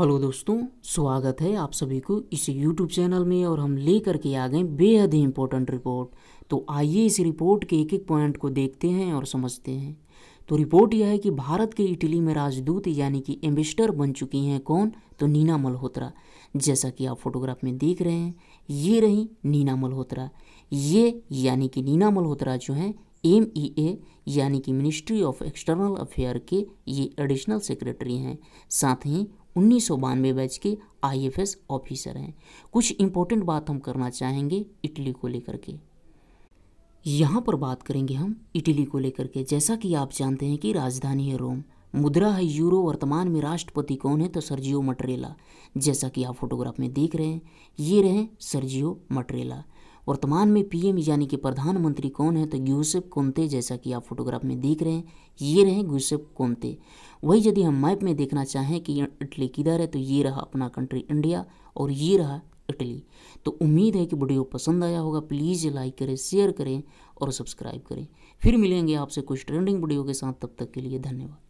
Hello दोस्तों, स्वागत है आप सभी को इस यूट्यूब चैनल में और हम लेकर के आ गए बेहद ही इम्पोर्टेंट रिपोर्ट तो आइए इस रिपोर्ट के एक एक पॉइंट को देखते हैं और समझते हैं। तो रिपोर्ट यह है कि भारत के इटली में राजदूत यानी कि एम्बेसडर बन चुकी हैं कौन? तो नीना मल्होत्रा। जैसा कि आप फोटोग्राफ में देख रहे हैं, ये रही नीना मल्होत्रा। ये यानी कि नीना मल्होत्रा जो हैं एम ई ए यानी कि मिनिस्ट्री ऑफ़ एक्सटर्नल अफेयर के ये एडिशनल सेक्रेटरी हैं। साथ ही उन्नीस सौ बानवे बैच के आईएफएस ऑफिसर हैं। कुछ इंपॉर्टेंट बात हम करना चाहेंगे इटली को लेकर के। यहाँ पर बात करेंगे हम इटली को लेकर के। जैसा कि आप जानते हैं कि राजधानी है रोम। मुद्रा है यूरो, वर्तमान में राष्ट्रपति कौन है? तो सर्जियो मटरेला जैसा कि आप फोटोग्राफ में देख रहे हैं, ये रहे सर्जियो मटरेला वर्तमान में पीएम यानी कि प्रधानमंत्री कौन है? तो ग्यूसेप कोंते जैसा कि आप फोटोग्राफ में देख रहे हैं। ये रहे ग्यूसेप कोंते। वही यदि हम मैप में देखना चाहें कि इटली किधर है तो ये रहा अपना कंट्री इंडिया और ये रहा इटली। तो उम्मीद है कि वीडियो पसंद आया होगा। प्लीज़ लाइक करें शेयर करें और सब्सक्राइब करें। फिर मिलेंगे आपसे कुछ ट्रेंडिंग वीडियो के साथ। तब तक के लिए धन्यवाद।